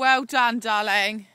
Well done, darling.